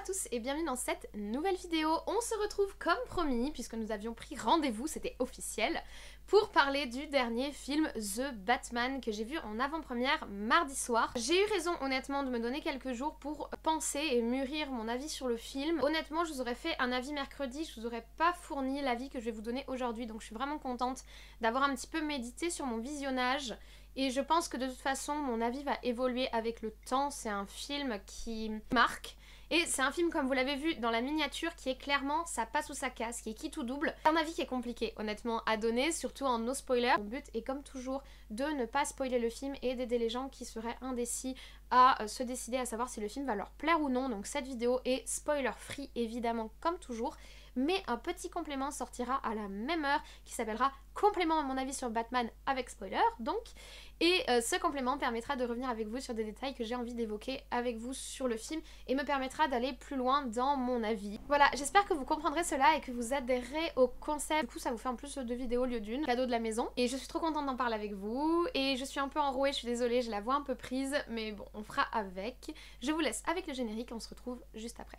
à tous et bienvenue dans cette nouvelle vidéo. On se retrouve comme promis, puisque nous avions pris rendez-vous, c'était officiel, pour parler du dernier film The Batman que j'ai vu en avant-première mardi soir. J'ai eu raison honnêtement de me donner quelques jours pour penser et mûrir mon avis sur le film. Honnêtement, je vous aurais fait un avis mercredi, je vous aurais pas fourni l'avis que je vais vous donner aujourd'hui, donc je suis vraiment contente d'avoir un petit peu médité sur mon visionnage. Et je pense que de toute façon, mon avis va évoluer avec le temps. C'est un film qui marque et c'est un film, comme vous l'avez vu dans la miniature, qui est clairement ça passe ou ça casse, qui est qui tout double. Un avis qui est compliqué, honnêtement, à donner, surtout en no spoiler. Mon but est comme toujours de ne pas spoiler le film et d'aider les gens qui seraient indécis à euh, se décider à savoir si le film va leur plaire ou non. Donc cette vidéo est spoiler free, évidemment, comme toujours mais un petit complément sortira à la même heure qui s'appellera complément à mon avis sur Batman avec spoiler donc et euh, ce complément permettra de revenir avec vous sur des détails que j'ai envie d'évoquer avec vous sur le film et me permettra d'aller plus loin dans mon avis. Voilà, j'espère que vous comprendrez cela et que vous adhérerez au concept. Du coup, ça vous fait en plus deux vidéos au lieu d'une, cadeau de la maison. Et je suis trop contente d'en parler avec vous et je suis un peu enrouée, je suis désolée, je la vois un peu prise, mais bon, on fera avec. Je vous laisse avec le générique, on se retrouve juste après.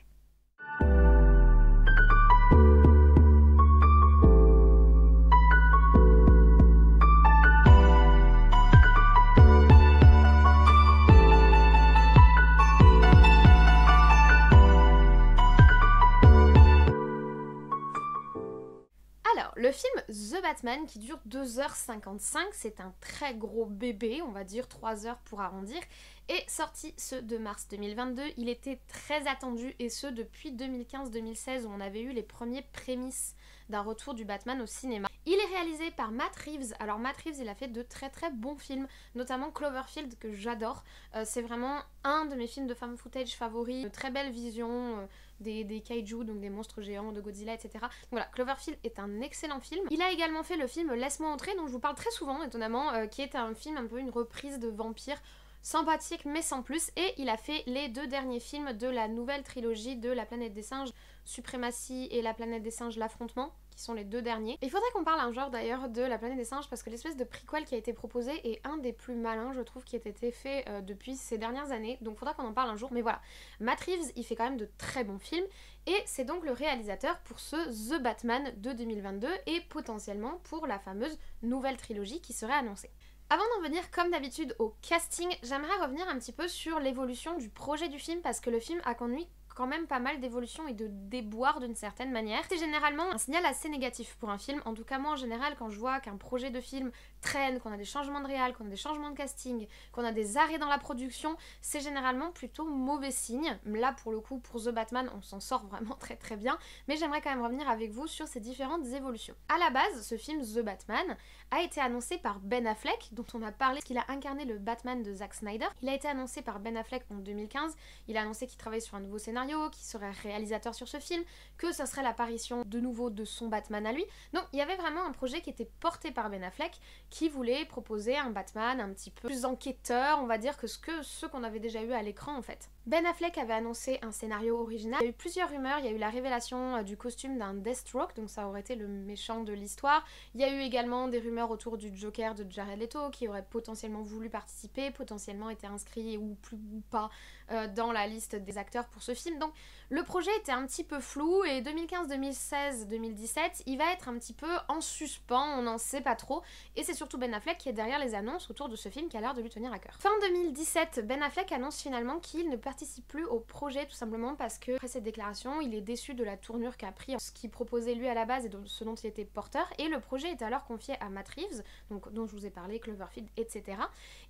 Le film The Batman qui dure 2h55, c'est un très gros bébé, on va dire 3 heures pour arrondir, est sorti ce 2 mars 2022. Il était très attendu et ce depuis 2015-2016 où on avait eu les premiers prémices d'un retour du Batman au cinéma. Il est réalisé par Matt Reeves. Alors Matt Reeves, il a fait de très très bons films, notamment Cloverfield que j'adore. Euh, c'est vraiment un de mes films de femme footage favoris. Une très belle vision euh, des, des, kaiju, donc des monstres géants, de Godzilla, etc. Voilà, Cloverfield est un excellent film. Il a également fait le film Laisse-moi entrer, dont je vous parle très souvent, étonnamment, euh, qui est un film un peu une reprise de vampire sympathique mais sans plus et il a fait les deux derniers films de la nouvelle trilogie de La planète des singes, Suprématie et La planète des singes, l'affrontement qui sont les deux derniers. il faudrait qu'on parle un jour d'ailleurs de La planète des singes parce que l'espèce de prequel qui a été proposé est un des plus malins je trouve qui a été fait euh, depuis ces dernières années donc faudra qu'on en parle un jour mais voilà. Matt Reeves il fait quand même de très bons films et c'est donc le réalisateur pour ce The Batman de 2022 et potentiellement pour la fameuse nouvelle trilogie qui serait annoncée. Avant d'en venir comme d'habitude au casting, j'aimerais revenir un petit peu sur l'évolution du projet du film parce que le film a conduit même pas mal d'évolution et de déboires d'une certaine manière. C'est généralement un signal assez négatif pour un film. En tout cas, moi en général, quand je vois qu'un projet de film traîne, qu'on a des changements de réal, qu'on a des changements de casting, qu'on a des arrêts dans la production, c'est généralement plutôt mauvais signe. Là, pour le coup, pour The Batman, on s'en sort vraiment très très bien. Mais j'aimerais quand même revenir avec vous sur ces différentes évolutions. À la base, ce film The Batman a été annoncé par Ben Affleck, dont on a parlé qu'il a incarné le Batman de Zack Snyder. Il a été annoncé par Ben Affleck en 2015. Il a annoncé qu'il travaillait sur un nouveau scénario qui serait réalisateur sur ce film, que ce serait l'apparition de nouveau de son Batman à lui. Donc il y avait vraiment un projet qui était porté par Ben Affleck, qui voulait proposer un Batman un petit peu plus enquêteur, on va dire, que ce qu'on avait déjà eu à l'écran en fait. Ben Affleck avait annoncé un scénario original. Il y a eu plusieurs rumeurs. Il y a eu la révélation euh, du costume d'un Deathstroke, donc ça aurait été le méchant de l'histoire. Il y a eu également des rumeurs autour du Joker de Jared Leto, qui aurait potentiellement voulu participer, potentiellement été inscrit ou plus ou pas euh, dans la liste des acteurs pour ce film. Donc le projet était un petit peu flou et 2015, 2016, 2017, il va être un petit peu en suspens, on n'en sait pas trop. Et c'est surtout Ben Affleck qui est derrière les annonces autour de ce film qui a l'air de lui tenir à cœur. Fin 2017, Ben Affleck annonce finalement qu'il ne peut participe plus au projet tout simplement parce que après cette déclaration, il est déçu de la tournure qu'a pris ce qu'il proposait lui à la base et de ce dont il était porteur. Et le projet est alors confié à Matt Reeves, dont je vous ai parlé, Cloverfield, etc.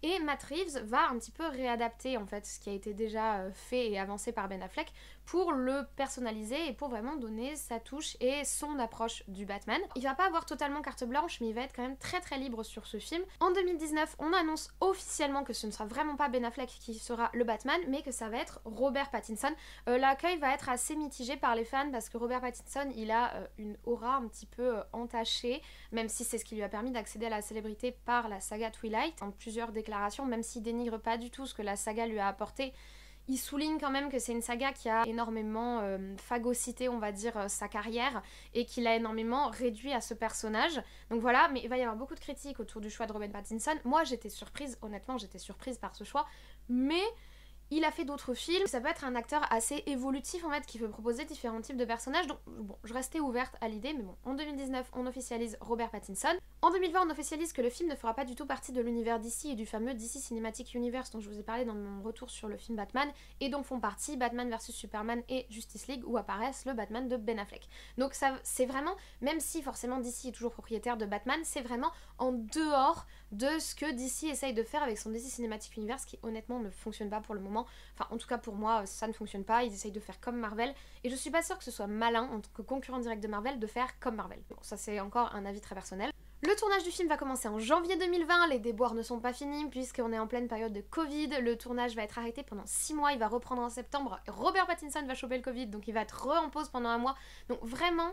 Et Matt Reeves va un petit peu réadapter en fait ce qui a été déjà euh, fait et avancé par Ben Affleck pour le personnaliser et pour vraiment donner sa touche et son approche du Batman. Il va pas avoir totalement carte blanche, mais il va être quand même très très libre sur ce film. En 2019, on annonce officiellement que ce ne sera vraiment pas Ben Affleck qui sera le Batman, mais que ça va être Robert Pattinson. Euh, l'accueil va être assez mitigé par les fans parce que Robert Pattinson, il a euh, une aura un petit peu euh, entachée, même si c'est ce qui lui a permis d'accéder à la célébrité par la saga Twilight, en plusieurs déclarations, même s'il dénigre pas du tout ce que la saga lui a apporté il souligne quand même que c'est une saga qui a énormément euh, phagocyté, on va dire, euh, sa carrière et qu'il a énormément réduit à ce personnage. Donc voilà, mais il va y avoir beaucoup de critiques autour du choix de Robert Pattinson. Moi, j'étais surprise, honnêtement, j'étais surprise par ce choix, mais Il a fait d'autres films, ça peut être un acteur assez évolutif en fait qui peut proposer différents types de personnages. Donc bon, je restais ouverte à l'idée, mais bon, en 2019, on officialise Robert Pattinson. En 2020, on officialise que le film ne fera pas du tout partie de l'univers DC et du fameux DC Cinematic Universe dont je vous ai parlé dans mon retour sur le film Batman, et dont font partie Batman vs Superman et Justice League où apparaissent le Batman de Ben Affleck. Donc ça, c'est vraiment, même si forcément DC est toujours propriétaire de Batman, c'est vraiment en dehors de ce que DC essaye de faire avec son DC Cinematic Universe qui honnêtement ne fonctionne pas pour le moment. Enfin, en tout cas pour moi, ça ne fonctionne pas. Ils essayent de faire comme Marvel. Et je suis pas sûre que ce soit malin en tant que concurrent direct de Marvel de faire comme Marvel. Bon, ça c'est encore un avis très personnel. Le tournage du film va commencer en janvier 2020, les déboires ne sont pas finis puisqu'on est en pleine période de Covid, le tournage va être arrêté pendant 6 mois, il va reprendre en septembre, Robert Pattinson va choper le Covid, donc il va être re en pause pendant un mois. Donc vraiment,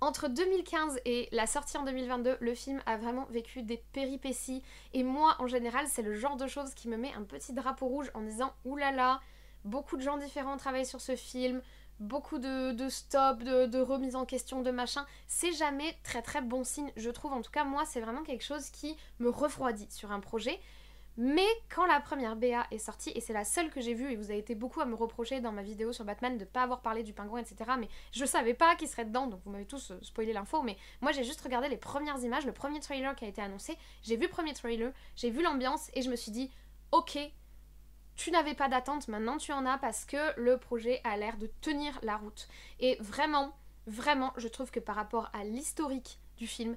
entre 2015 et la sortie en 2022, le film a vraiment vécu des péripéties. Et moi, en général, c'est le genre de choses qui me met un petit drapeau rouge en disant oulala, beaucoup de gens différents travaillent sur ce film, beaucoup de, de stop, de, de remise en question, de machin. C'est jamais très très bon signe, je trouve. En tout cas, moi, c'est vraiment quelque chose qui me refroidit sur un projet. Mais quand la première BA est sortie, et c'est la seule que j'ai vue, et vous avez été beaucoup à me reprocher dans ma vidéo sur Batman de pas avoir parlé du pingouin, etc. Mais je savais pas qui serait dedans, donc vous m'avez tous euh, spoilé l'info. Mais moi j'ai juste regardé les premières images, le premier trailer qui a été annoncé. J'ai vu le premier trailer, j'ai vu l'ambiance, et je me suis dit, ok, tu n'avais pas d'attente, maintenant tu en as parce que le projet a l'air de tenir la route. Et vraiment, vraiment, je trouve que par rapport à l'historique du film,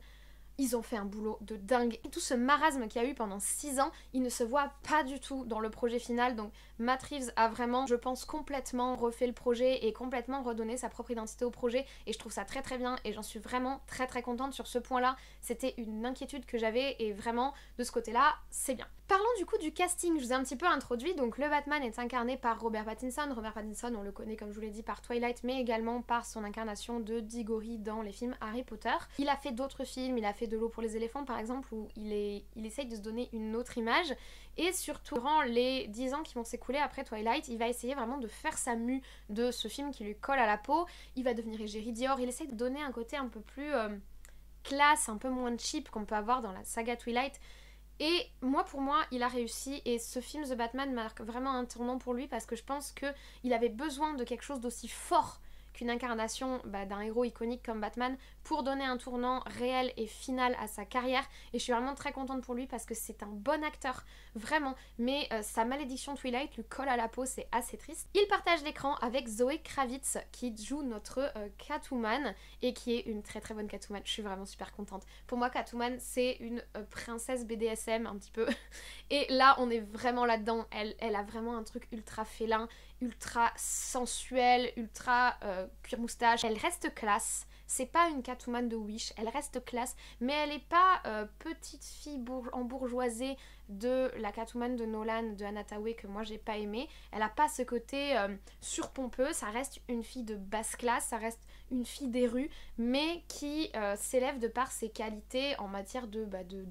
ils ont fait un boulot de dingue. Tout ce marasme qu'il y a eu pendant 6 ans, il ne se voit pas du tout dans le projet final. Donc Matt Reeves a vraiment, je pense, complètement refait le projet et complètement redonné sa propre identité au projet. Et je trouve ça très très bien et j'en suis vraiment très très contente sur ce point-là. C'était une inquiétude que j'avais et vraiment de ce côté-là, c'est bien. Parlons du coup du casting, je vous ai un petit peu introduit. Donc le Batman est incarné par Robert Pattinson. Robert Pattinson, on le connaît comme je vous l'ai dit par Twilight, mais également par son incarnation de Diggory dans les films Harry Potter. Il a fait d'autres films, il a fait De l'eau pour les éléphants par exemple, où il, est, il essaye de se donner une autre image. Et surtout, durant les 10 ans qui vont s'écouler après Twilight, il va essayer vraiment de faire sa mue de ce film qui lui colle à la peau. Il va devenir égérie Dior, il essaye de donner un côté un peu plus euh, classe, un peu moins cheap qu'on peut avoir dans la saga Twilight. Et moi, pour moi, il a réussi. Et ce film, The Batman, marque vraiment un tournant pour lui parce que je pense qu'il avait besoin de quelque chose d'aussi fort qu'une incarnation bah, d'un héros iconique comme Batman pour donner un tournant réel et final à sa carrière. Et je suis vraiment très contente pour lui parce que c'est un bon acteur, vraiment. Mais euh, sa malédiction Twilight lui colle à la peau, c'est assez triste. Il partage l'écran avec Zoé Kravitz qui joue notre euh, Catwoman et qui est une très très bonne Catwoman. Je suis vraiment super contente. Pour moi, Catwoman, c'est une euh, princesse BDSM un petit peu. Et là, on est vraiment là-dedans. Elle, elle a vraiment un truc ultra félin, ultra sensuel, ultra cuir moustache. Elle reste classe. C'est pas une Catwoman de Wish, elle reste classe, mais elle est pas euh, petite fille en bourgeoisée de la Catwoman de Nolan, de Anna que moi j'ai pas aimé. Elle a pas ce côté euh, surpompeux, ça reste une fille de basse classe, ça reste une fille des rues, mais qui euh, s'élève de par ses qualités en matière de, bah, de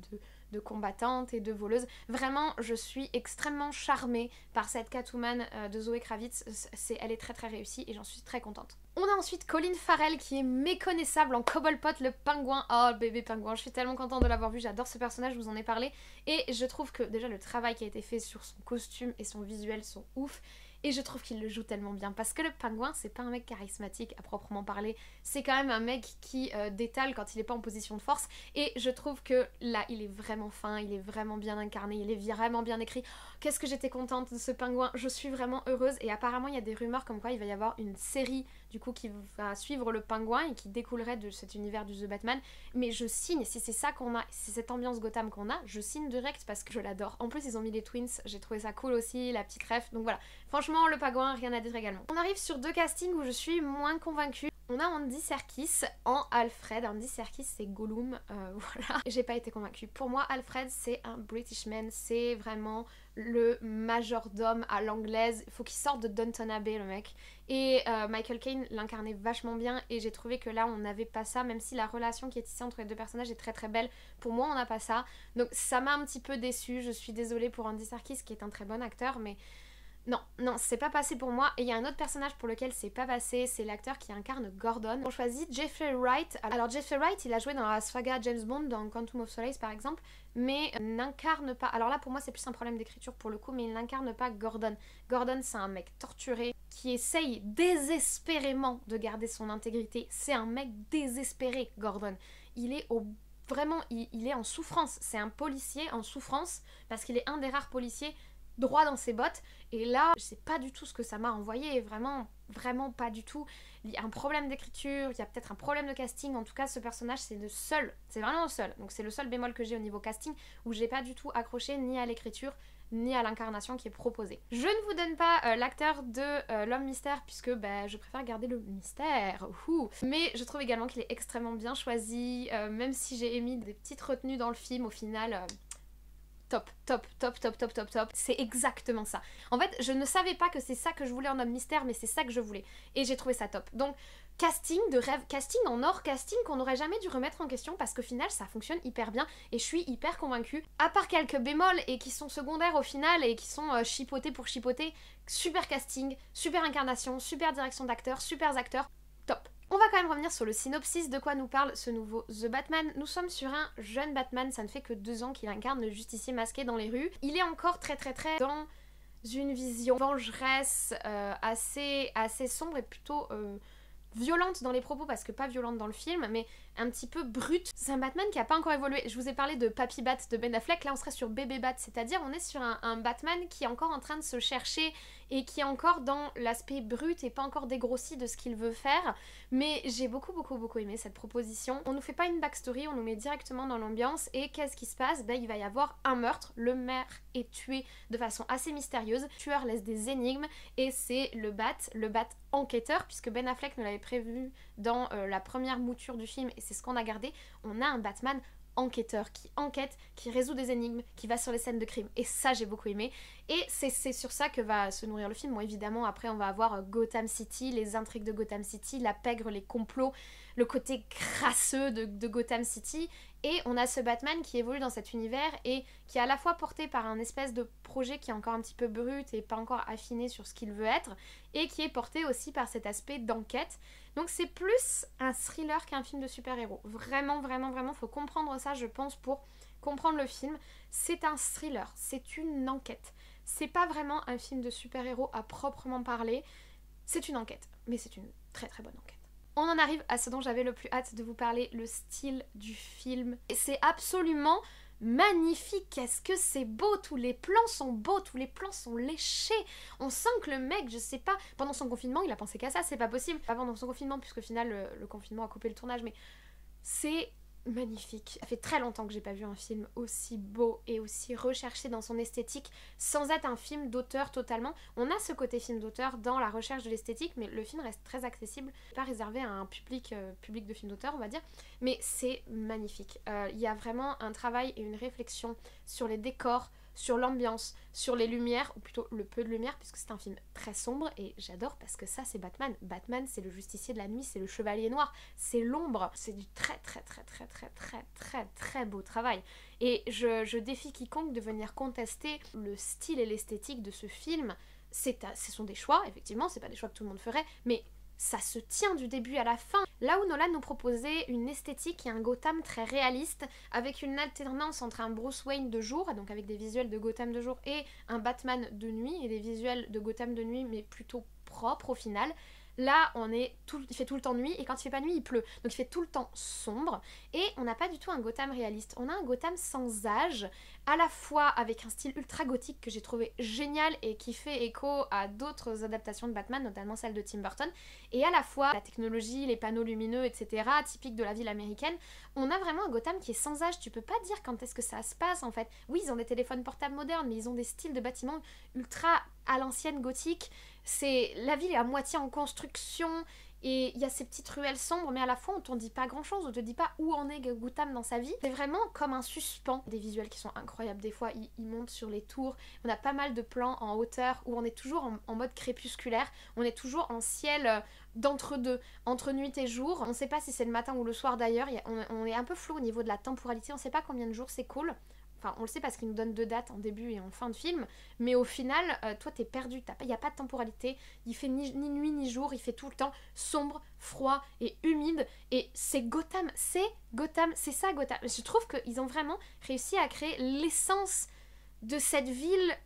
de combattante et de voleuse. Vraiment, je suis extrêmement charmée par cette Catwoman euh, de Zoé Kravitz. C'est, elle est très très réussie et j'en suis très contente. On a ensuite Colin Farrell qui est méconnaissable en Cobblepot le pingouin. Oh bébé pingouin, je suis tellement contente de l'avoir vu, j'adore ce personnage, je vous en ai parlé. Et je trouve que déjà le travail qui a été fait sur son costume et son visuel sont ouf. Et je trouve qu'il le joue tellement bien. Parce que le pingouin, c'est pas un mec charismatique à proprement parler. C'est quand même un mec qui euh, détale quand il est pas en position de force. Et je trouve que là, il est vraiment fin, il est vraiment bien incarné, il est vraiment bien écrit. Qu'est-ce que j'étais contente de ce pingouin. Je suis vraiment heureuse. Et apparemment, il y a des rumeurs comme quoi il va y avoir une série du coup qui va suivre le pingouin et qui découlerait de cet univers du The Batman. Mais je signe, si c'est ça qu'on a, si c'est cette ambiance Gotham qu'on a, je signe direct parce que je l'adore. En plus, ils ont mis les twins, j'ai trouvé ça cool aussi, la petite ref. Donc voilà, franchement, le pingouin, rien à dire également. On arrive sur deux castings où je suis moins convaincue. On a Andy Serkis en Alfred. Andy Serkis, c'est Gollum. Euh, voilà. J'ai pas été convaincue. Pour moi, Alfred, c'est un British man. C'est vraiment le majordome à l'anglaise. Il faut qu'il sorte de Downton Abbey, le mec. Et euh, Michael Caine l'incarnait vachement bien. Et j'ai trouvé que là, on n'avait pas ça. Même si la relation qui est ici entre les deux personnages est très très belle. Pour moi, on n'a pas ça. Donc ça m'a un petit peu déçue. Je suis désolée pour Andy Serkis, qui est un très bon acteur. Mais Non, non, c'est pas passé pour moi. Et il y a un autre personnage pour lequel c'est pas passé, c'est l'acteur qui incarne Gordon. On choisit Jeffrey Wright. Alors Jeffrey Wright, il a joué dans la saga James Bond, dans Quantum of Solace par exemple, mais n'incarne pas. Alors là, pour moi, c'est plus un problème d'écriture pour le coup, mais il n'incarne pas Gordon. Gordon, c'est un mec torturé qui essaye désespérément de garder son intégrité. C'est un mec désespéré, Gordon. Il est vraiment, il est en souffrance. C'est un policier en souffrance parce qu'il est un des rares policiers droit dans ses bottes. Et là, je sais pas du tout ce que ça m'a envoyé, vraiment, vraiment pas du tout. Il y a un problème d'écriture, il y a peut-être un problème de casting. En tout cas, ce personnage, c'est le seul, c'est vraiment le seul. Donc c'est le seul bémol que j'ai au niveau casting où j'ai pas du tout accroché ni à l'écriture ni à l'incarnation qui est proposée. Je ne vous donne pas euh, l'acteur de euh, l'homme mystère puisque bah, je préfère garder le mystère. Mais je trouve également qu'il est extrêmement bien choisi, euh, même si j'ai émis des petites retenues dans le film, au final, top, top, top, top, top, top, top. C'est exactement ça. En fait, je ne savais pas que c'est ça que je voulais en homme mystère, mais c'est ça que je voulais. Et j'ai trouvé ça top. Donc, casting de rêve, casting en or, casting qu'on n'aurait jamais dû remettre en question parce qu'au final, ça fonctionne hyper bien et je suis hyper convaincue. À part quelques bémols et qui sont secondaires au final et qui sont euh, chipotés pour chipoter, super casting, super incarnation, super direction d'acteur, super acteurs. On va quand même revenir sur le synopsis de quoi nous parle ce nouveau The Batman? Nous sommes sur un jeune Batman, ça ne fait que deux ans qu'il incarne le justicier masqué dans les rues. Il est encore très très très dans une vision vengeresse euh, assez, assez sombre et plutôt euh, violente dans les propos parce que pas violente dans le film, mais un petit peu brute. C'est un Batman qui a pas encore évolué. Je vous ai parlé de Papy Bat de Ben Affleck, là on serait sur Bébé Bat, c'est-à-dire on est sur un, Batman qui est encore en train de se chercher et qui est encore dans l'aspect brut et pas encore dégrossi de ce qu'il veut faire. Mais j'ai beaucoup beaucoup beaucoup aimé cette proposition. On nous fait pas une backstory, on nous met directement dans l'ambiance et qu'est-ce qui se passe? Ben il va y avoir un meurtre, le maire est tué de façon assez mystérieuse, le tueur laisse des énigmes et c'est le Bat, le Bat enquêteur puisque Ben Affleck nous l'avait prévu dans euh, la première mouture du film c'est ce qu'on a gardé, on a un Batman enquêteur qui enquête, qui résout des énigmes, qui va sur les scènes de crime. Et ça, j'ai beaucoup aimé. Et c'est sur ça que va se nourrir le film. Bon, évidemment, après, on va avoir euh, Gotham City, les intrigues de Gotham City, la pègre, les complots, le côté crasseux de, Gotham City. Et on a ce Batman qui évolue dans cet univers et qui est à la fois porté par un espèce de projet qui est encore un petit peu brut et pas encore affiné sur ce qu'il veut être, et qui est porté aussi par cet aspect d'enquête. Donc c'est plus un thriller qu'un film de super-héros. Vraiment, vraiment, vraiment, faut comprendre ça, je pense, pour comprendre le film. C'est un thriller, c'est une enquête. C'est pas vraiment un film de super-héros à proprement parler. C'est une enquête, mais c'est une très très bonne enquête. On en arrive à ce dont j'avais le plus hâte de vous parler, le style du film. Et c'est absolument magnifique, qu'est-ce que c'est beau, tous les plans sont beaux, tous les plans sont léchés. On sent que le mec, je sais pas, pendant son confinement, il a pensé qu'à ça, c'est pas possible. Pas pendant son confinement, puisque au final, le confinement a coupé le tournage, mais c'est magnifique. Ça fait très longtemps que j'ai pas vu un film aussi beau et aussi recherché dans son esthétique sans être un film d'auteur totalement. On a ce côté film d'auteur dans la recherche de l'esthétique, mais le film reste très accessible, pas réservé à un public, euh, public de film d'auteur, on va dire. Mais c'est magnifique. Euh, il y a vraiment un travail et une réflexion sur les décors, sur l'ambiance, sur les lumières, ou plutôt le peu de lumière, puisque c'est un film très sombre, et j'adore parce que ça c'est Batman. Batman c'est le justicier de la nuit, c'est le chevalier noir, c'est l'ombre, c'est du très très très très très très très très beau travail. Et je, je défie quiconque de venir contester le style et l'esthétique de ce film. C'est, ce sont des choix, effectivement, c'est pas des choix que tout le monde ferait, mais ça se tient du début à la fin. Là où Nolan nous proposait une esthétique et un Gotham très réaliste, avec une alternance entre un Bruce Wayne de jour, donc avec des visuels de Gotham de jour, et un Batman de nuit, et des visuels de Gotham de nuit, mais plutôt propres au final. Là, on est tout, il fait tout le temps nuit et quand il fait pas nuit, il pleut. Donc il fait tout le temps sombre et on n'a pas du tout un Gotham réaliste. On a un Gotham sans âge, à la fois avec un style ultra gothique que j'ai trouvé génial et qui fait écho à d'autres adaptations de Batman, notamment celle de Tim Burton, et à la fois la technologie, les panneaux lumineux, etc., typiques de la ville américaine. On a vraiment un Gotham qui est sans âge. Tu peux pas dire quand est-ce que ça se passe en fait. Oui, ils ont des téléphones portables modernes, mais ils ont des styles de bâtiments ultra à l'ancienne gothique c'est la ville est à moitié en construction et il y a ces petites ruelles sombres, mais à la fois on t'en dit pas grand chose, on te dit pas où en est Gautam dans sa vie. C'est vraiment comme un suspens. Des visuels qui sont incroyables. Des fois, ils, montent sur les tours. On a pas mal de plans en hauteur où on est toujours en, mode crépusculaire. On est toujours en ciel euh, d'entre-deux, entre nuit et jour. On sait pas si c'est le matin ou le soir d'ailleurs. On, est un peu flou au niveau de la temporalité. On sait pas combien de jours c'est cool Enfin, on le sait parce qu'il nous donne deux dates en début et en fin de film. Mais au final, euh, toi, t'es perdu. Il n'y a pas de temporalité. Il fait ni, nuit ni jour. Il fait tout le temps sombre, froid et humide. Et c'est Gotham. C'est Gotham. C'est ça, Gotham. Je trouve qu'ils ont vraiment réussi à créer l'essence de cette ville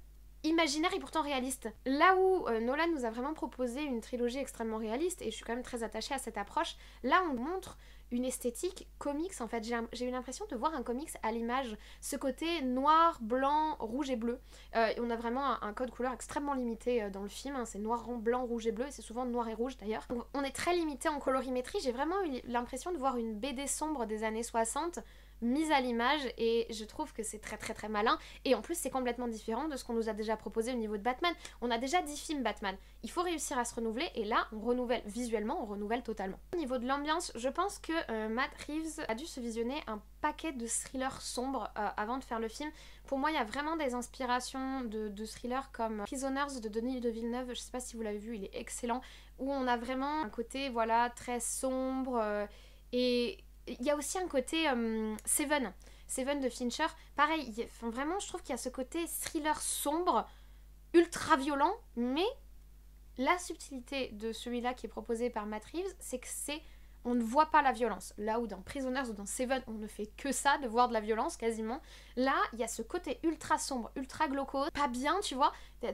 imaginaire et pourtant réaliste. Là où euh, Nolan nous a vraiment proposé une trilogie extrêmement réaliste, et je suis quand même très attachée à cette approche, là on montre une esthétique comics en fait. J'ai eu l'impression de voir un comics à l'image, ce côté noir, blanc, rouge et bleu. Euh, on a vraiment un, code couleur extrêmement limité euh, dans le film, hein. c'est noir, blanc, rouge et bleu, et c'est souvent noir et rouge d'ailleurs. On est très limité en colorimétrie, j'ai vraiment eu l'impression de voir une BD sombre des années 60 mise à l'image et je trouve que c'est très très très malin et en plus c'est complètement différent de ce qu'on nous a déjà proposé au niveau de Batman. On a déjà 10 films Batman, il faut réussir à se renouveler et là on renouvelle visuellement, on renouvelle totalement. Au niveau de l'ambiance, je pense que euh, Matt Reeves a dû se visionner un paquet de thrillers sombres euh, avant de faire le film. Pour moi il y a vraiment des inspirations de, thrillers comme Prisoners de Denis de Villeneuve, je sais pas si vous l'avez vu, il est excellent, où on a vraiment un côté voilà très sombre euh, et il y a aussi un côté euh, Seven. Seven de Fincher. Pareil, vraiment, je trouve qu'il y a ce côté thriller sombre, ultra violent, mais la subtilité de celui-là qui est proposé par Matt c'est que c'est on ne voit pas la violence. Là où dans Prisoners ou dans Seven, on ne fait que ça, de voir de la violence quasiment. Là, il y a ce côté ultra sombre, ultra glauco, pas bien, tu vois.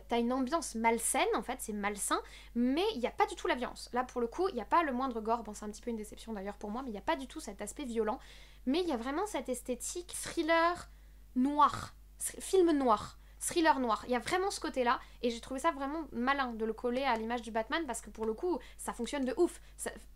T'as une ambiance malsaine, en fait, c'est malsain, mais il n'y a pas du tout la violence. Là, pour le coup, il n'y a pas le moindre gore. Bon, c'est un petit peu une déception d'ailleurs pour moi, mais il n'y a pas du tout cet aspect violent. Mais il y a vraiment cette esthétique thriller noir, film noir thriller noir. Il y a vraiment ce côté-là, et j'ai trouvé ça vraiment malin de le coller à l'image du Batman parce que pour le coup, ça fonctionne de ouf.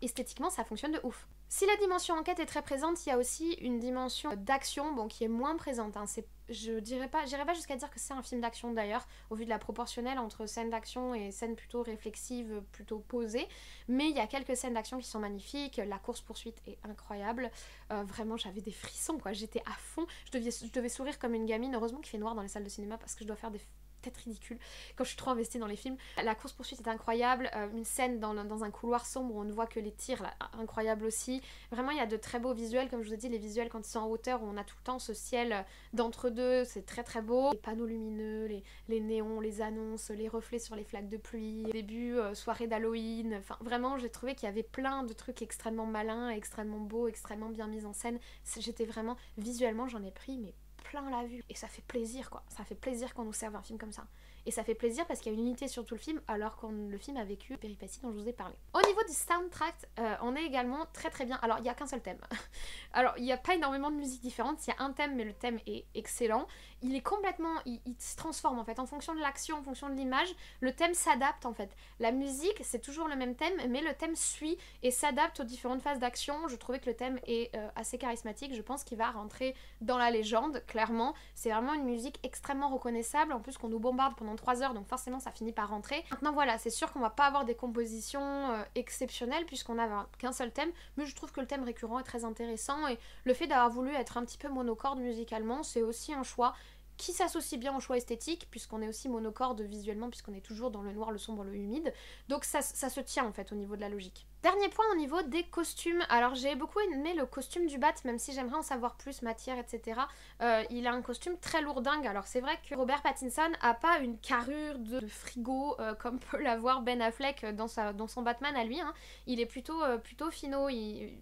esthétiquement, ça fonctionne de ouf. Si la dimension enquête est très présente, il y a aussi une dimension d'action, bon, qui est moins présente. Hein. Je dirais pas, j'irais pas jusqu'à dire que c'est un film d'action d'ailleurs, au vu de la proportionnelle entre scènes d'action et scènes plutôt réflexives, plutôt posées. Mais il y a quelques scènes d'action qui sont magnifiques. La course poursuite est incroyable. Euh, vraiment, j'avais des frissons, quoi. J'étais à fond. Je devais, je devais sourire comme une gamine. Heureusement qu'il fait noir dans les salles de cinéma parce que je dois faire des ridicule quand je suis trop investie dans les films. La course poursuite est incroyable, euh, une scène dans, dans, un couloir sombre où on ne voit que les tirs, incroyable aussi. Vraiment, il y a de très beaux visuels, comme je vous ai dit, les visuels quand ils sont en hauteur, où on a tout le temps ce ciel euh, d'entre-deux, c'est très très beau. Les panneaux lumineux, les, les, néons, les annonces, les reflets sur les flaques de pluie, début, euh, soirée d'Halloween. Enfin, vraiment, j'ai trouvé qu'il y avait plein de trucs extrêmement malins, extrêmement beaux, extrêmement bien mis en scène. J'étais vraiment, visuellement, j'en ai pris, mais plein la vue. Et ça fait plaisir, quoi. Ça fait plaisir qu'on nous serve un film comme ça. Et ça fait plaisir parce qu'il y a une unité sur tout le film, alors que le film a vécu les péripéties dont je vous ai parlé. Au niveau du soundtrack, euh, on est également très très bien. Alors, il n'y a qu'un seul thème. alors, il n'y a pas énormément de musique différente. Il y a un thème, mais le thème est excellent. Il est complètement. Il, se transforme en fait. En fonction de l'action, en fonction de l'image, le thème s'adapte en fait. La musique, c'est toujours le même thème, mais le thème suit et s'adapte aux différentes phases d'action. Je trouvais que le thème est euh, assez charismatique. Je pense qu'il va rentrer dans la légende, clairement. C'est vraiment une musique extrêmement reconnaissable. En plus, qu'on nous bombarde pendant 3 heures, donc forcément ça finit par rentrer. Maintenant voilà, c'est sûr qu'on va pas avoir des compositions euh, exceptionnelles puisqu'on n'a qu'un seul thème, mais je trouve que le thème récurrent est très intéressant et le fait d'avoir voulu être un petit peu monocorde musicalement, c'est aussi un choix qui s'associe bien au choix esthétique, puisqu'on est aussi monocorde visuellement, puisqu'on est toujours dans le noir, le sombre, le humide. Donc ça, ça, se tient en fait au niveau de la logique. Dernier point au niveau des costumes. Alors j'ai beaucoup aimé le costume du Bat, même si j'aimerais en savoir plus, matière, etc. Euh, il a un costume très lourdingue. Alors c'est vrai que Robert Pattinson a pas une carrure de frigo euh, comme peut l'avoir Ben Affleck dans, sa, dans son Batman à lui. Hein. Il est plutôt, euh, plutôt finaux.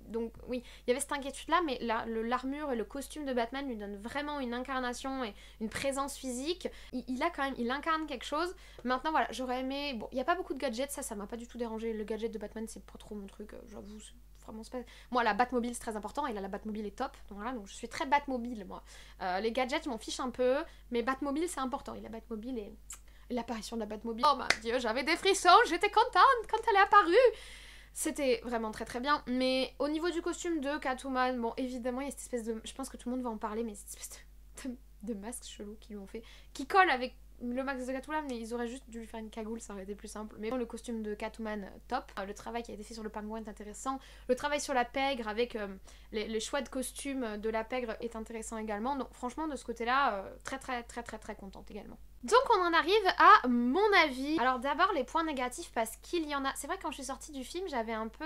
donc oui, il y avait cette inquiétude là, mais l'armure et le costume de Batman lui donnent vraiment une incarnation et une présence physique. Il, a quand même, il incarne quelque chose. Maintenant voilà, j'aurais aimé. Bon, il n'y a pas beaucoup de gadgets, ça, ça m'a pas du tout dérangé. Le gadget de Batman, c'est pas trop mon truc, euh, j'avoue. Vraiment, pas... Moi, la Batmobile, c'est très important, et là, la Batmobile est top. Donc voilà, donc je suis très Batmobile, moi. Euh, les gadgets, je m'en fiche un peu, mais Batmobile, c'est important. Et la Batmobile est. L'apparition de la Batmobile. Oh mon dieu, j'avais des frissons, j'étais contente quand elle est apparue! C'était vraiment très très bien. Mais au niveau du costume de Catwoman, bon, évidemment, il y a cette espèce de. Je pense que tout le monde va en parler, mais cette espèce de, de masque chelou qu'ils lui ont fait. Qui colle avec le max de Catwoman, mais ils auraient juste dû lui faire une cagoule, ça aurait été plus simple. Mais bon, le costume de Catwoman, euh, top. Euh, le travail qui a été fait sur le pingouin est intéressant. Le travail sur la pègre avec euh, les, choix de costume de la pègre est intéressant également. Donc franchement, de ce côté-là, très très très très très contente également. Donc on en arrive à mon avis. Alors d'abord les points négatifs parce qu'il y en a. C'est vrai quand je suis sortie du film, j'avais un peu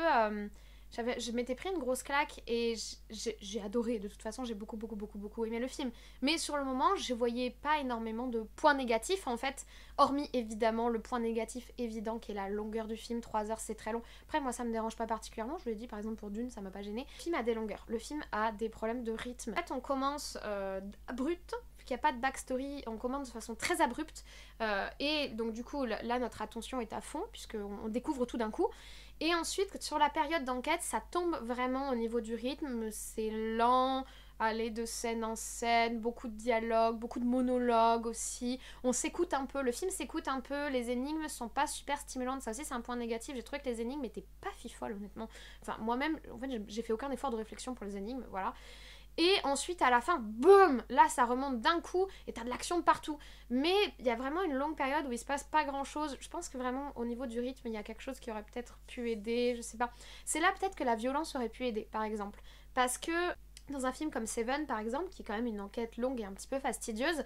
je m'étais pris une grosse claque et j'ai adoré. De toute façon, j'ai beaucoup, beaucoup, beaucoup, beaucoup aimé le film. Mais sur le moment, je voyais pas énormément de points négatifs en fait, hormis évidemment le point négatif évident qui est la longueur du film. 3 heures, c'est très long. Après, moi, ça me dérange pas particulièrement. Je l'ai dit, par exemple, pour Dune, ça m'a pas gêné. Le film a des longueurs. Le film a des problèmes de rythme. En fait, on commence euh, brut, qu'il n'y a pas de backstory, on commence de façon très abrupte. Euh, et donc, du coup, là, notre attention est à fond, puisqu'on découvre tout d'un coup. Et ensuite, sur la période d'enquête, ça tombe vraiment au niveau du rythme. C'est lent, aller de scène en scène, beaucoup de dialogues, beaucoup de monologues aussi. On s'écoute un peu, le film s'écoute un peu, les énigmes sont pas super stimulantes, ça aussi c'est un point négatif. J'ai trouvé que les énigmes étaient pas fifolles honnêtement. Enfin, moi-même, en fait, j'ai fait aucun effort de réflexion pour les énigmes, voilà. Et ensuite, à la fin, boum Là, ça remonte d'un coup et t'as de l'action partout. Mais il y a vraiment une longue période où il se passe pas grand chose. Je pense que vraiment, au niveau du rythme, il y a quelque chose qui aurait peut-être pu aider, je sais pas. C'est là peut-être que la violence aurait pu aider, par exemple. Parce que dans un film comme Seven, par exemple, qui est quand même une enquête longue et un petit peu fastidieuse,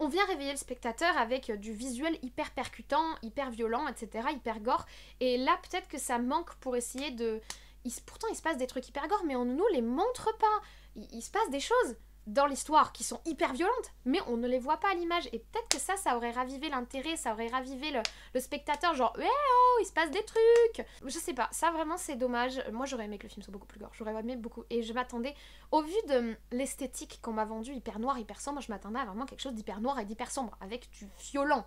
on vient réveiller le spectateur avec du visuel hyper percutant, hyper violent, etc., hyper gore. Et là, peut-être que ça manque pour essayer de. Pourtant, il se passe des trucs hyper gore, mais on ne nous les montre pas il, se passe des choses dans l'histoire qui sont hyper violentes, mais on ne les voit pas à l'image. Et peut-être que ça, ça aurait ravivé l'intérêt, ça aurait ravivé le, spectateur, genre, eh oh, il se passe des trucs Je sais pas, ça vraiment c'est dommage. Moi j'aurais aimé que le film soit beaucoup plus gore, j'aurais aimé beaucoup. Et je m'attendais, au vu de l'esthétique qu'on m'a vendu hyper noir, hyper sombre, je m'attendais à vraiment quelque chose d'hyper noir et d'hyper sombre, avec du violent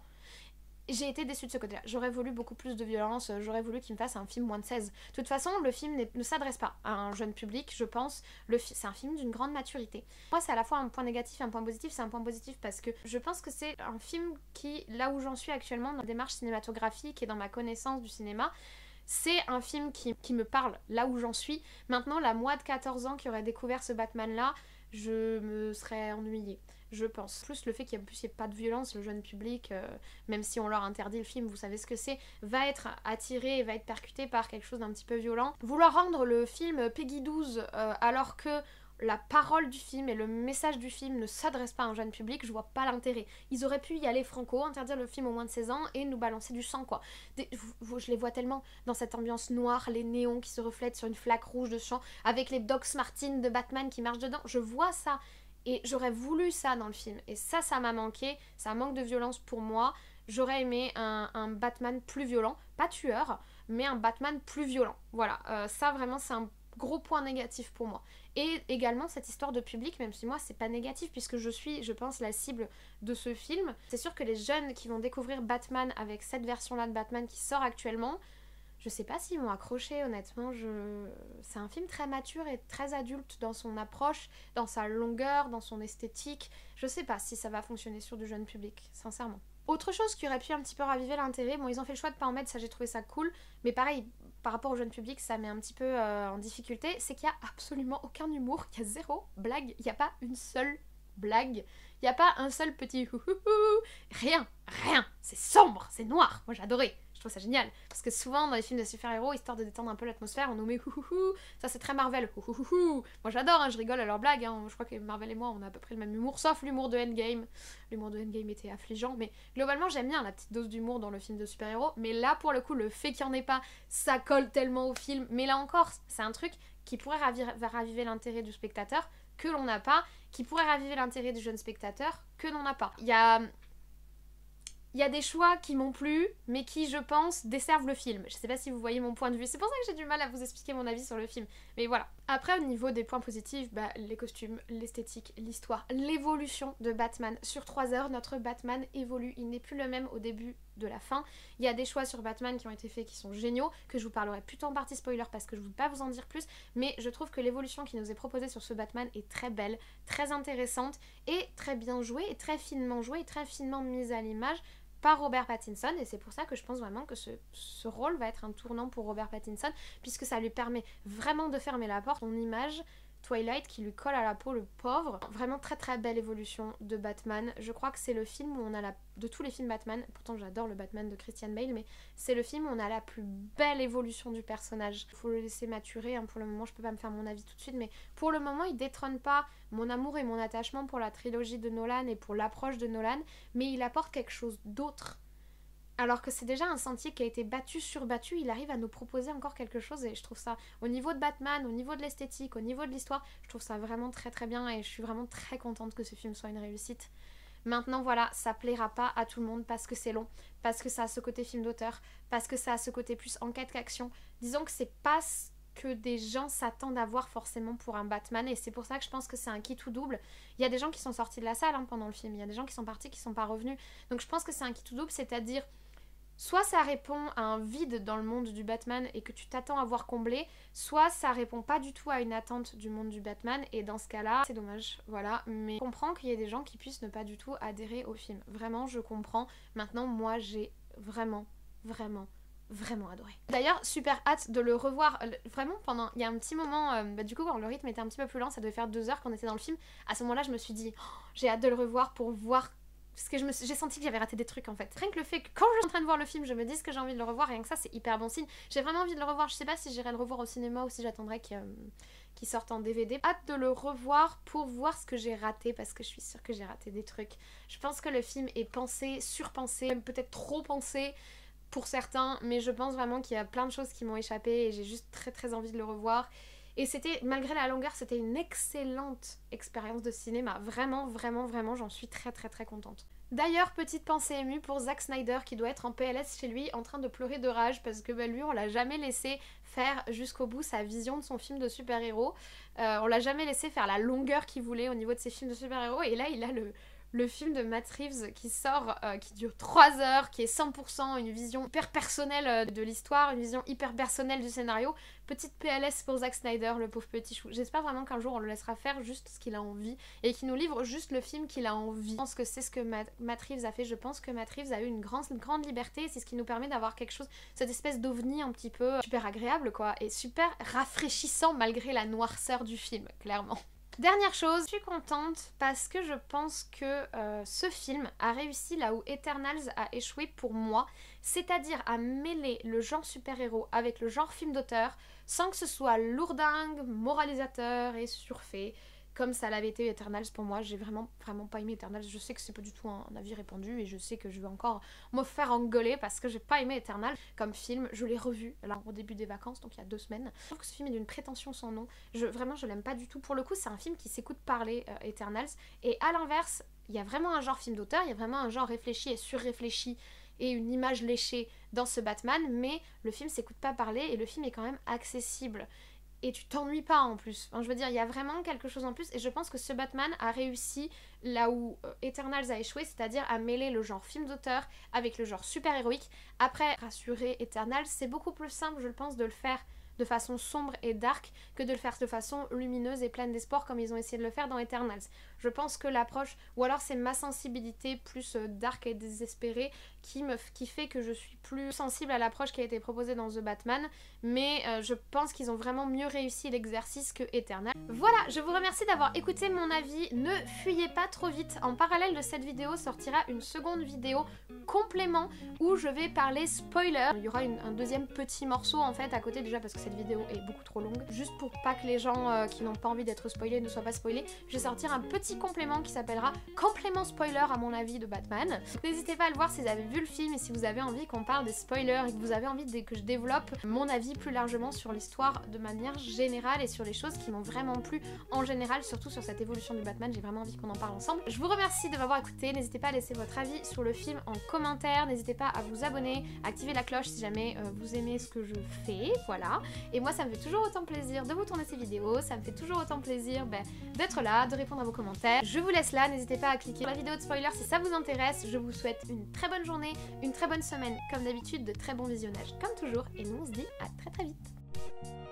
j'ai été déçue de ce côté-là. J'aurais voulu beaucoup plus de violence, euh, j'aurais voulu qu'il me fasse un film moins de 16. De toute façon, le film ne s'adresse pas à un jeune public, je pense. C'est un film d'une grande maturité. Moi, c'est à la fois un point négatif et un point positif. C'est un point positif parce que je pense que c'est un film qui, là où j'en suis actuellement dans la démarche cinématographique et dans ma connaissance du cinéma, c'est un film qui, qui me parle là où j'en suis. Maintenant, la moi de 14 ans qui aurait découvert ce Batman-là, je me serais ennuyée je pense. Plus le fait qu'il n'y ait pas de violence, le jeune public, euh, même si on leur interdit le film, vous savez ce que c'est, va être attiré et va être percuté par quelque chose d'un petit peu violent. Vouloir rendre le film Peggy 12 euh, alors que la parole du film et le message du film ne s'adressent pas à un jeune public, je vois pas l'intérêt. Ils auraient pu y aller franco, interdire le film au moins de 16 ans et nous balancer du sang quoi. je les vois tellement dans cette ambiance noire, les néons qui se reflètent sur une flaque rouge de sang, avec les Docs Martins de Batman qui marchent dedans. Je vois ça. Et j'aurais voulu ça dans le film. Et ça, ça m'a manqué. Ça manque de violence pour moi. J'aurais aimé un, Batman plus violent. Pas tueur, mais un Batman plus violent. Voilà. Euh, ça, vraiment, c'est un gros point négatif pour moi. Et également cette histoire de public, même si moi c'est pas négatif puisque je suis, je pense, la cible de ce film. C'est sûr que les jeunes qui vont découvrir Batman avec cette version-là de Batman qui sort actuellement, je sais pas s'ils m'ont accroché, honnêtement. C'est un film très mature et très adulte dans son approche, dans sa longueur, dans son esthétique. Je sais pas si ça va fonctionner sur du jeune public, sincèrement. Autre chose qui aurait pu un petit peu raviver l'intérêt, bon, ils ont fait le choix de pas en mettre, ça j'ai trouvé ça cool, mais pareil, par rapport au jeune public, ça met un petit peu euh, en difficulté, c'est qu'il y a absolument aucun humour, il y a zéro blague, il n'y a pas une seule blague, il n'y a pas un seul petit rien, rien, c'est sombre, c'est noir, moi j'adorais ça génial. Parce que souvent, dans les films de super-héros, histoire de détendre un peu l'atmosphère, on nous met houhouhou. Ça, c'est très Marvel. Moi, j'adore, hein, je rigole à leurs blagues. Hein. Je crois que Marvel et moi, on a à peu près le même humour, sauf l'humour de Endgame. L'humour de Endgame était affligeant. Mais globalement, j'aime bien la petite dose d'humour dans le film de super-héros. Mais là, pour le coup, le fait qu'il n'y en ait pas, ça colle tellement au film. Mais là encore, c'est un truc qui pourrait raviver l'intérêt du spectateur que l'on n'a pas, qui pourrait raviver l'intérêt du jeune spectateur que l'on n'a pas. Il y a il y a des choix qui m'ont plu, mais qui, je pense, desservent le film. Je sais pas si vous voyez mon point de vue. C'est pour ça que j'ai du mal à vous expliquer mon avis sur le film. Mais voilà. Après, au niveau des points positifs, bah, les costumes, l'esthétique, l'histoire, l'évolution de Batman. Sur 3 heures, notre Batman évolue. Il n'est plus le même au début de la fin. Il y a des choix sur Batman qui ont été faits qui sont géniaux, que je vous parlerai plutôt en partie spoiler parce que je ne veux pas vous en dire plus, mais je trouve que l'évolution qui nous est proposée sur ce Batman est très belle, très intéressante et très bien jouée et très finement jouée et très finement mise à l'image par Robert Pattinson et c'est pour ça que je pense vraiment que ce, rôle va être un tournant pour Robert Pattinson puisque ça lui permet vraiment de fermer la porte, son image Twilight qui lui colle à la peau le pauvre. Vraiment très très belle évolution de Batman. Je crois que c'est le film où on a la de tous les films Batman, pourtant j'adore le Batman de Christian Bale, mais c'est le film où on a la plus belle évolution du personnage. Il faut le laisser maturer, hein. pour le moment je peux pas me faire mon avis tout de suite, mais pour le moment il détrône pas mon amour et mon attachement pour la trilogie de Nolan et pour l'approche de Nolan, mais il apporte quelque chose d'autre alors que c'est déjà un sentier qui a été battu sur battu, il arrive à nous proposer encore quelque chose et je trouve ça au niveau de Batman, au niveau de l'esthétique, au niveau de l'histoire, je trouve ça vraiment très très bien et je suis vraiment très contente que ce film soit une réussite. Maintenant voilà, ça plaira pas à tout le monde parce que c'est long, parce que ça a ce côté film d'auteur, parce que ça a ce côté plus enquête qu'action. Disons que c'est pas ce que des gens s'attendent à voir forcément pour un Batman et c'est pour ça que je pense que c'est un kit tout double. Il y a des gens qui sont sortis de la salle hein, pendant le film, il y a des gens qui sont partis qui sont pas revenus. Donc je pense que c'est un kit tout double, c'est-à-dire soit ça répond à un vide dans le monde du Batman et que tu t'attends à voir comblé, soit ça répond pas du tout à une attente du monde du Batman et dans ce cas-là, c'est dommage, voilà. Mais je comprends qu'il y ait des gens qui puissent ne pas du tout adhérer au film. Vraiment, je comprends. Maintenant, moi, j'ai vraiment, vraiment vraiment adoré. D'ailleurs, super hâte de le revoir. Vraiment, pendant. Il y a un petit moment, euh, bah, du coup, quand le rythme était un petit peu plus lent, ça devait faire deux heures qu'on était dans le film. À ce moment-là, je me suis dit, oh, j'ai hâte de le revoir pour voir parce que j'ai senti que j'avais raté des trucs en fait. Rien que le fait que quand je suis en train de voir le film, je me dise que j'ai envie de le revoir, rien que ça, c'est hyper bon signe. J'ai vraiment envie de le revoir. Je sais pas si j'irai le revoir au cinéma ou si j'attendrai qu'il sorte en DVD. Hâte de le revoir pour voir ce que j'ai raté parce que je suis sûre que j'ai raté des trucs. Je pense que le film est pensé, surpensé, peut-être trop pensé pour certains, mais je pense vraiment qu'il y a plein de choses qui m'ont échappé et j'ai juste très très envie de le revoir. Et c'était, malgré la longueur, c'était une excellente expérience de cinéma. Vraiment, vraiment, vraiment, j'en suis très, très, très contente. D'ailleurs, petite pensée émue pour Zack Snyder qui doit être en PLS chez lui en train de pleurer de rage parce que bah, lui, on l'a jamais laissé faire jusqu'au bout sa vision de son film de super-héros. Euh, on l'a jamais laissé faire la longueur qu'il voulait au niveau de ses films de super-héros. Et là, il a le, le film de Matt Reeves qui sort, euh, qui dure 3 heures, qui est 100% une vision hyper personnelle euh, de l'histoire, une vision hyper personnelle du scénario. Petite PLS pour Zack Snyder, le pauvre petit chou. J'espère vraiment qu'un jour on le laissera faire juste ce qu'il a envie et qu'il nous livre juste le film qu'il a envie. Je pense que c'est ce que Matt, Reeves a fait. Je pense que Matt Reeves a eu une grande, une grande liberté. C'est ce qui nous permet d'avoir quelque chose, cette espèce d'ovni un petit peu super agréable quoi et super rafraîchissant malgré la noirceur du film, clairement. Dernière chose, je suis contente parce que je pense que euh, ce film a réussi là où Eternals a échoué pour moi, c'est-à-dire à mêler le genre super-héros avec le genre film d'auteur sans que ce soit lourdingue, moralisateur et surfait comme ça l'avait été Eternals pour moi. J'ai vraiment, vraiment pas aimé Eternals. Je sais que c'est pas du tout un, avis répandu et je sais que je vais encore me faire engueuler parce que j'ai pas aimé Eternals comme film. Je l'ai revu là au début des vacances, donc il y a deux semaines. Je trouve que ce film est d'une prétention sans nom. Vraiment, je l'aime pas du tout. Pour le coup, c'est un film qui s'écoute parler, euh, Eternals. Et à l'inverse, il y a vraiment un genre film d'auteur, il y a vraiment un genre réfléchi et surréfléchi et une image léchée dans ce Batman, mais le film s'écoute pas parler et le film est quand même accessible et tu t'ennuies pas en plus. je veux dire, il y a vraiment quelque chose en plus et je pense que ce Batman a réussi là où euh, Eternals a échoué, c'est-à-dire à mêler le genre film d'auteur avec le genre super-héroïque. Après, rassurer Eternals, c'est beaucoup plus simple, je le pense, de le faire de façon sombre et dark que de le faire de façon lumineuse et pleine d'espoir comme ils ont essayé de le faire dans Eternals. Je pense que l'approche, ou alors c'est ma sensibilité plus euh, dark et désespérée qui, me, qui fait que je suis plus sensible à l'approche qui a été proposée dans The Batman, mais euh, je pense qu'ils ont vraiment mieux réussi l'exercice que Eternal. Voilà, je vous remercie d'avoir écouté mon avis. Ne fuyez pas trop vite. En parallèle de cette vidéo sortira une seconde vidéo complément où je vais parler spoiler. Il y aura un deuxième petit morceau en fait à côté déjà parce que cette vidéo est beaucoup trop longue. Juste pour pas que les gens euh, qui n'ont pas envie d'être spoilés ne soient pas spoilés, je vais sortir un petit complément qui s'appellera complément spoiler à mon avis de Batman. N'hésitez pas à le voir si vous avez vu le film et si vous avez envie qu'on parle des spoilers et que vous avez envie que je développe mon avis plus largement sur l'histoire de manière générale et sur les choses qui m'ont vraiment plu en général, surtout sur cette évolution du Batman. J'ai vraiment envie qu'on en parle ensemble. Je vous remercie de m'avoir écouté. N'hésitez pas à laisser votre avis sur le film en commentaire. N'hésitez pas à vous abonner, activer la cloche si jamais euh, vous aimez ce que je fais. Voilà. Et moi, ça me fait toujours autant plaisir de vous tourner ces vidéos. Ça me fait toujours autant plaisir ben, d'être là, de répondre à vos Je vous laisse là. N'hésitez pas à cliquer sur la vidéo de spoiler si ça vous intéresse. Je vous souhaite une très bonne journée, une très bonne semaine. Comme d'habitude, de très bons visionnages comme toujours. Et nous, on se dit à très très vite.